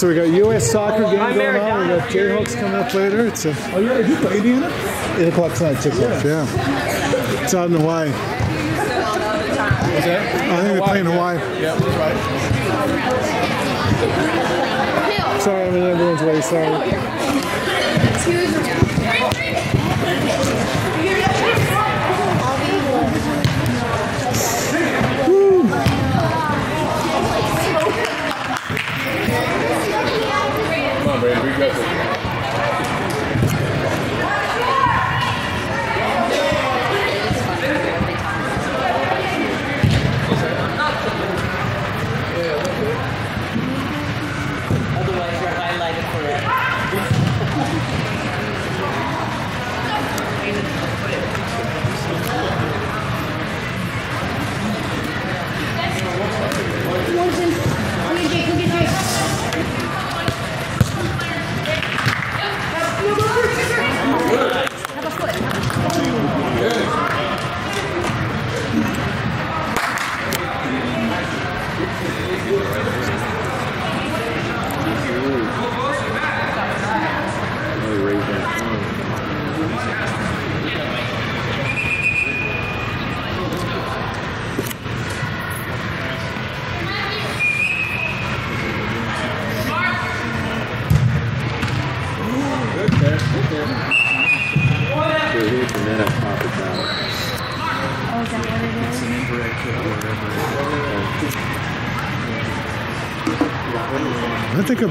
So we got U.S. soccer game going on. We got Jayhawks coming up later. It's a, Oh, yeah, you play Indiana? eight o'clock tonight. Tip-off. Yeah, it's out in Hawaii. What's that? I think they play in Hawaii. Yeah, that's right. Sorry, I'm in everyone's way. Sorry. Brady, we got this.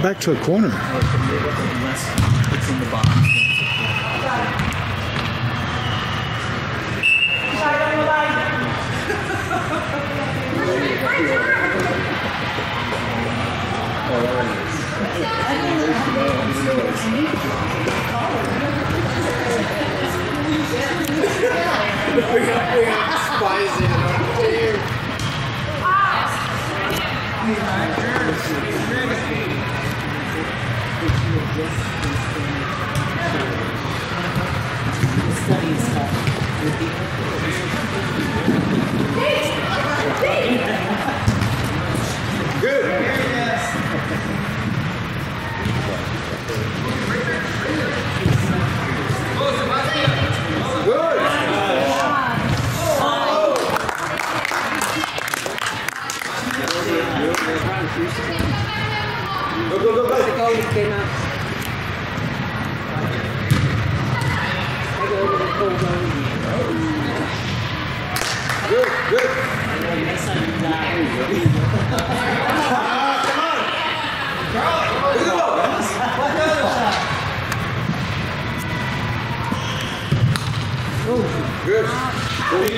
Back to a corner.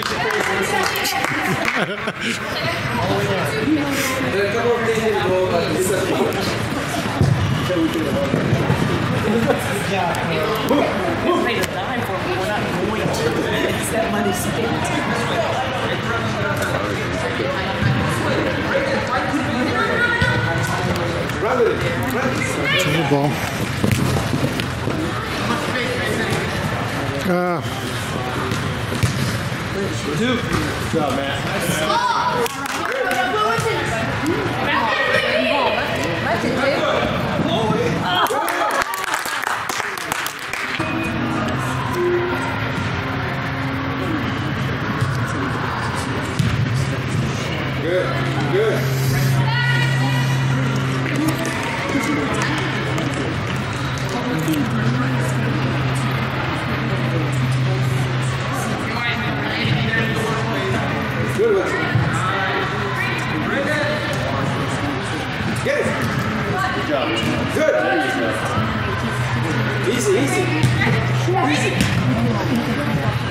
In the world that you said. Who made a dime for it, Good job, man. Good, good. job. Good. Easy, easy. Easy.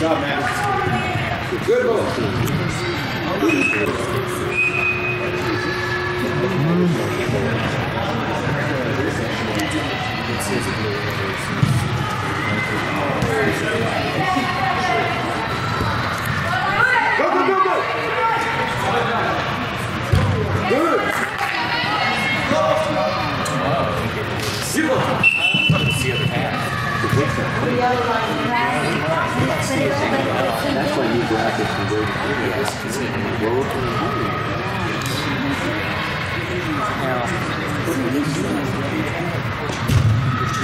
Job, man. Good. Go, go, go, go. Good. Zero. That's why you grab this and go to Well, what can you do?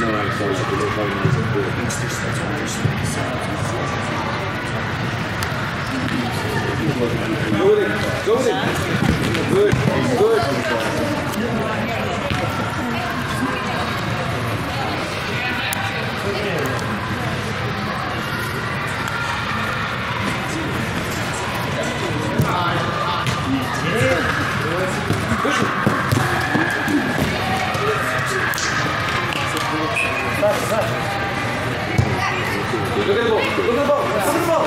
No, I'm sorry. I didn't know you were good. Go with it. Go with it. Good. Good. Look at the ball. Look at the ball. Look at the ball.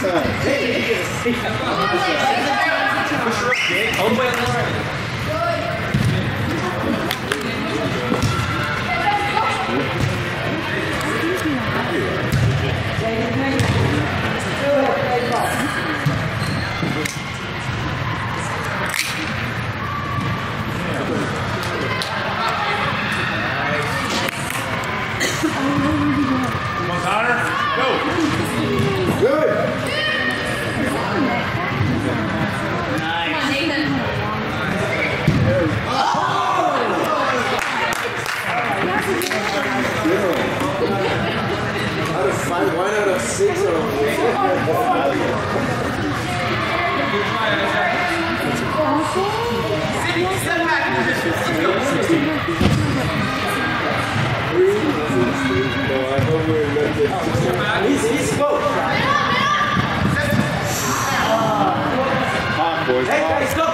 Good. six Easy, easy, go. Hot boys. Hey, guys, go.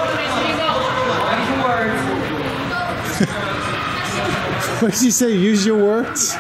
What did you say? Use your words?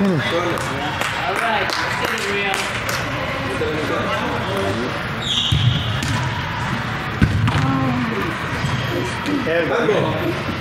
finish. All right, let's get it real. There we.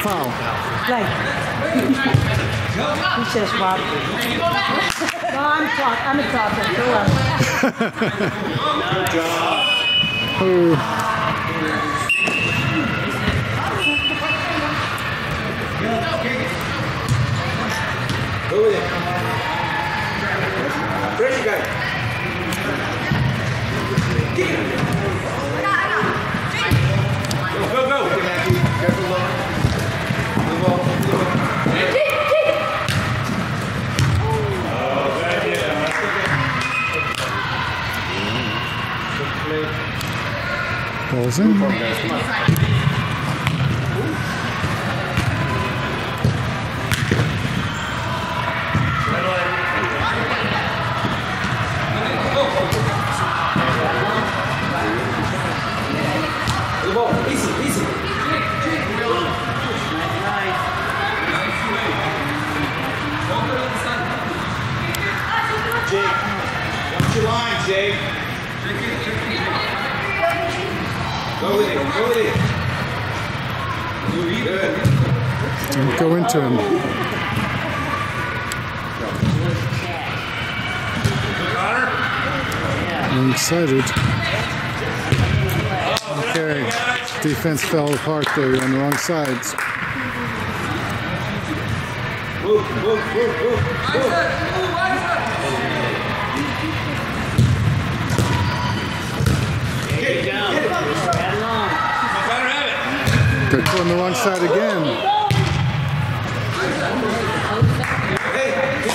phone. Like, he says, Bob. No, I'm talking. I'm talking to. Good job. Ooh. Go with it. pausa. Go. And go into him. I'm excited. Okay. Defense fell apart there on the wrong sides. Move, move, move, move, move. Better They're on the wrong side again. Hey,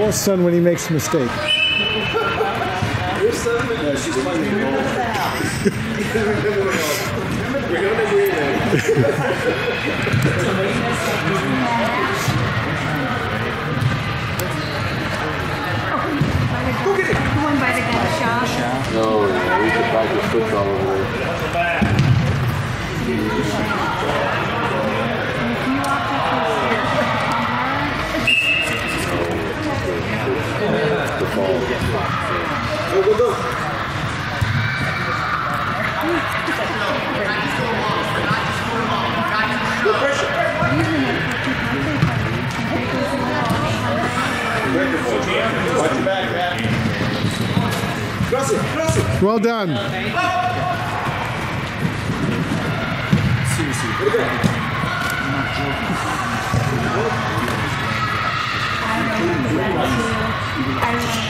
Your son when he makes a mistake. Your son? No, she's playing the. We're gonna agree. Go get it. Going by the gun shop. No, yeah, we could practice football over there. Fall. Go, go, go. Go pressure. Watch your back, Matt. Cross it, cross it. Well done. Good. Good, good. Play it. Go, go, go, go, go.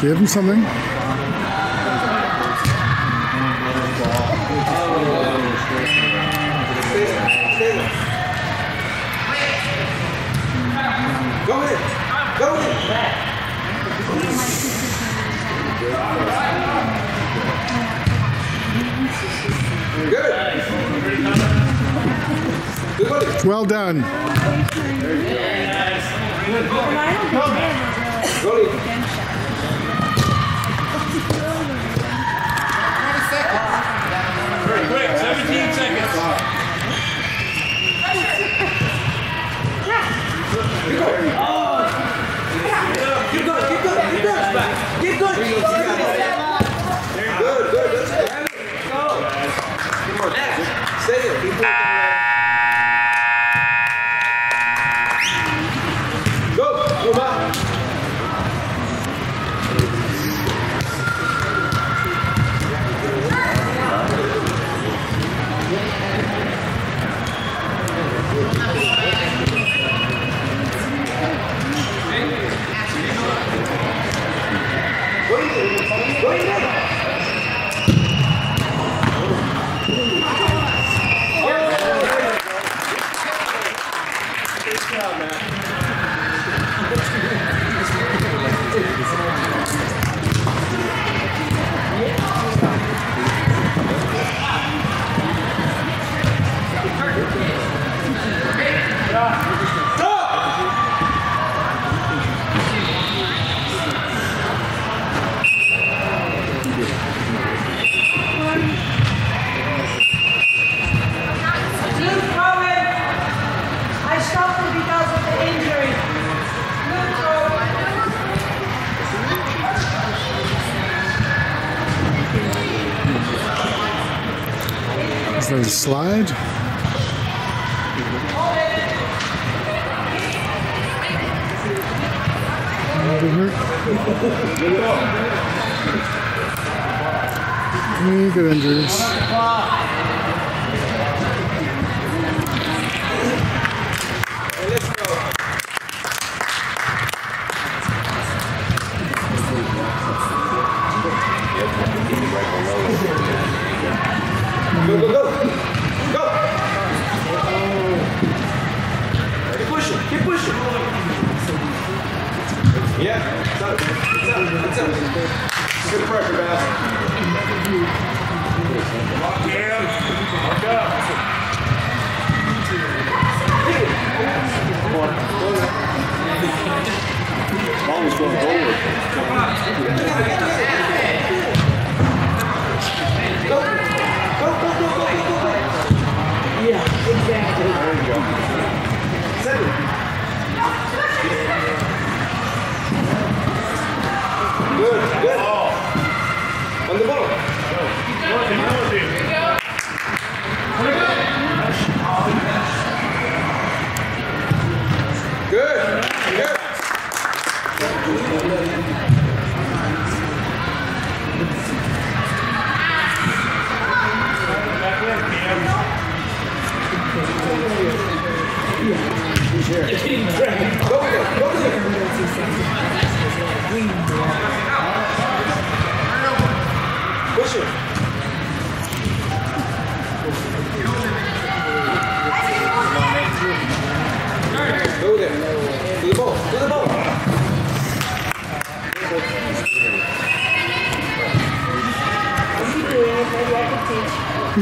Give him something. Well done. Go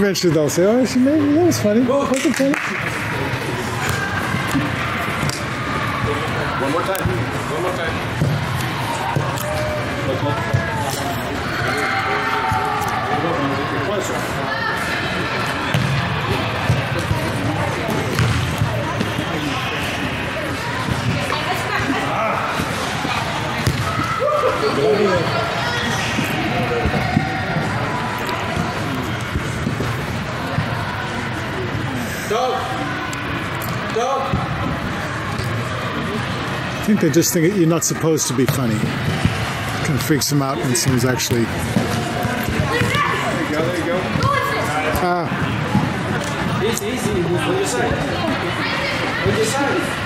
eventually they'll say, oh, she made it. That was funny. was funny. One more time. One more time. I think they just think you're not supposed to be funny. It can freaks them out when someone's actually. Ah. Easy, side. Side.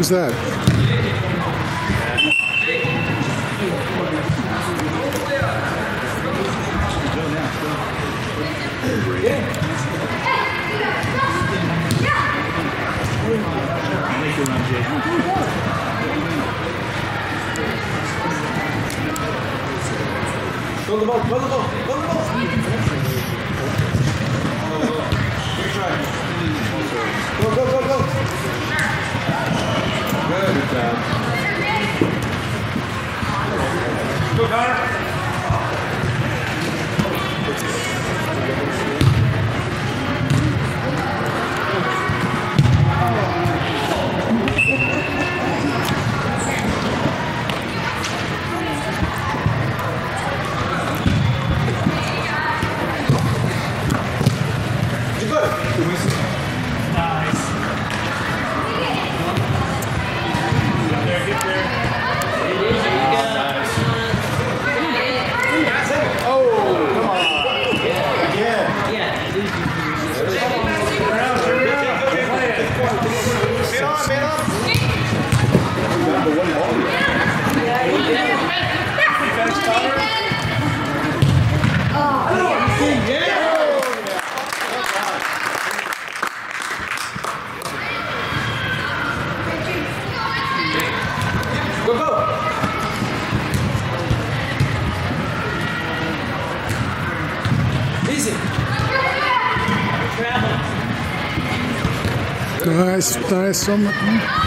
Who's that? Go the ball, go the ball, go the ball. Go, go, go, go. Good job. Go, Connor. Man on, man on. Nice, nice. Some,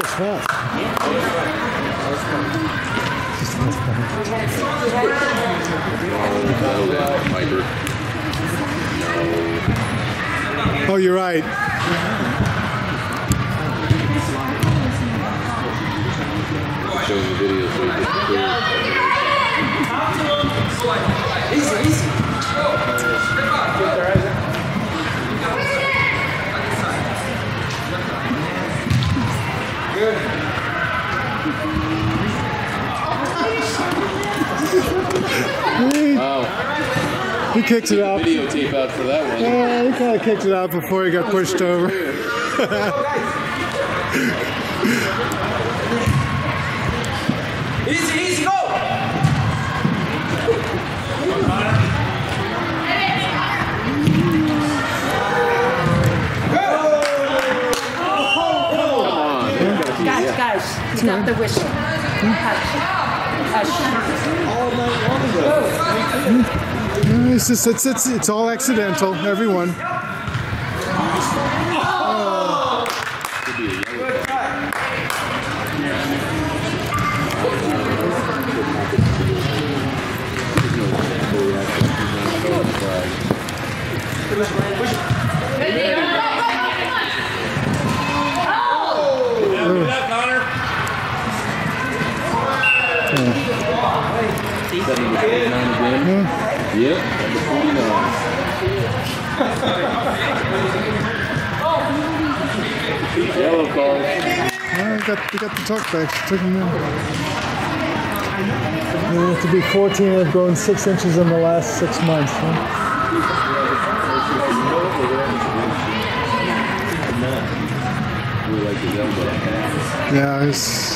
of course. Oh, you're right. Showing the Easy, easy. Good. Wow. He kicked it out. Videotape out for that one. Yeah, he kind of kicked it out before he got pushed over. Easy, easy, go. Guys, guys, he's got the whistle. Hush. Hush. Uh, It's just it's it's it's all accidental. Everyone. Could Again. Hmm. Yep, 49. Yellow card. We got, we got the talk back. Took him in. You have to be 14 and have grown 6 inches in the last 6 months. Huh? Yeah, it's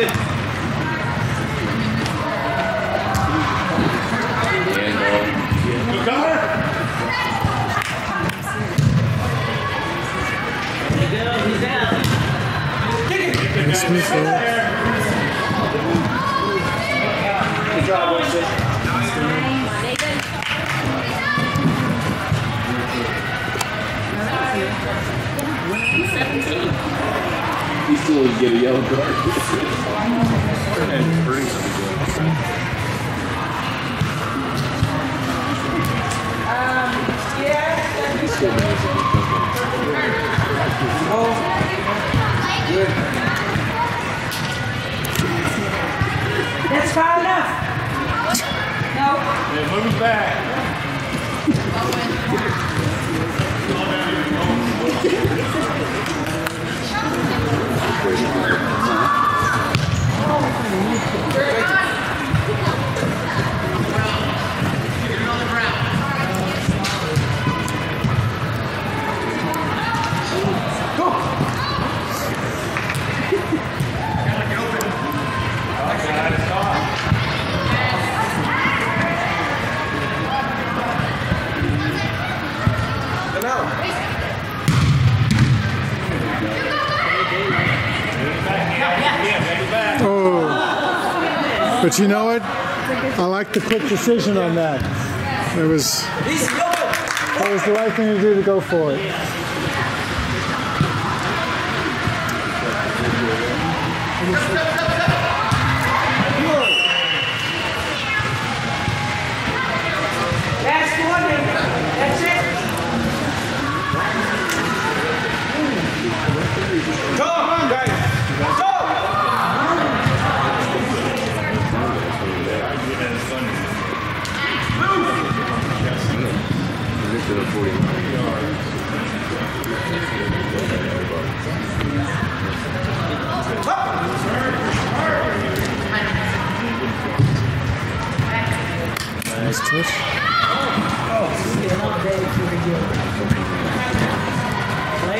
minutes. Yeah, you got her? He's down, he's down. Kick it. Kick it, guys. Get there. Good job, Winston. He still would get a yellow card. But you know what? I like the quick decision on that. It was, it was the right thing to do to go for it. to the 49 yards. Nice twist.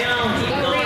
On, keep going.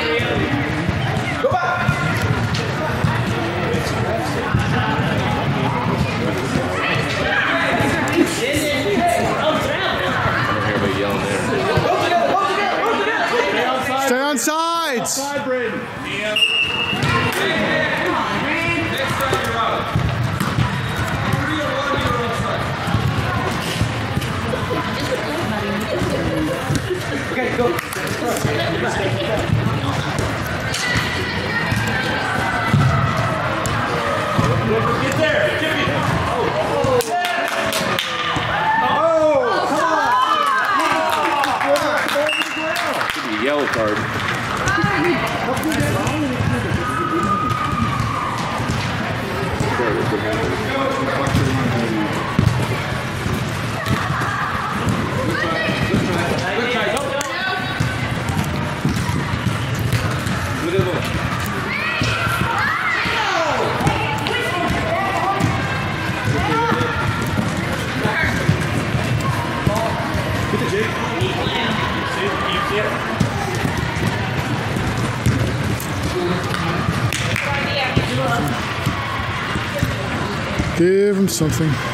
Give him something.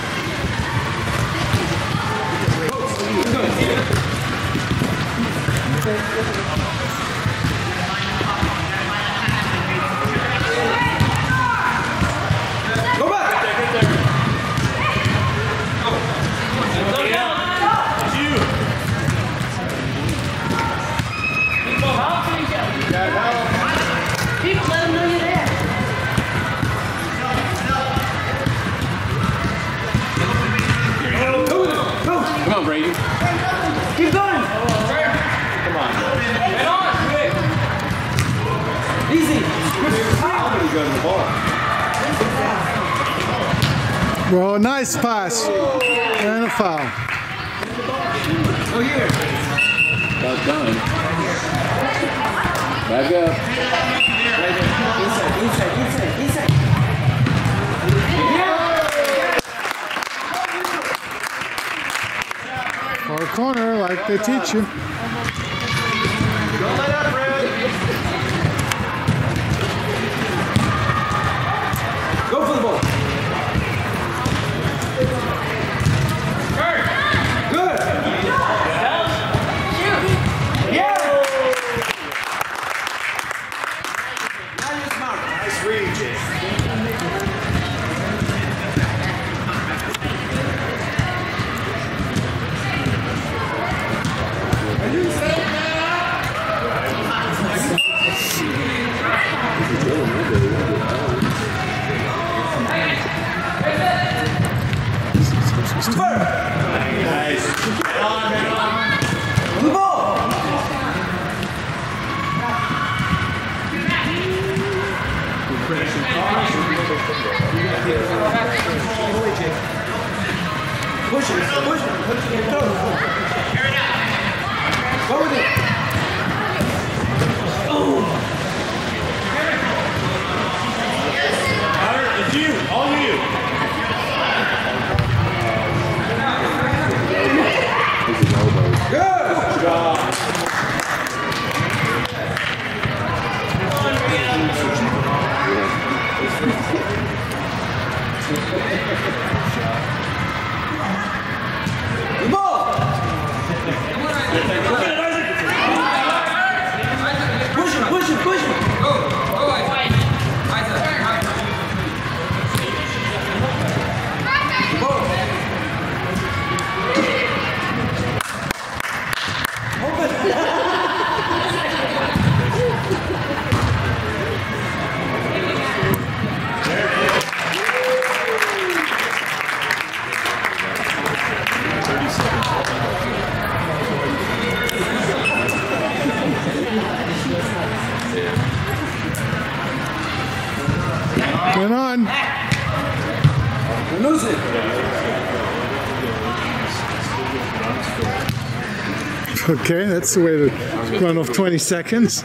nice pass. And a foul. About done. Back up. Right inside, corner like they teach you. that's the way to run of 20 seconds.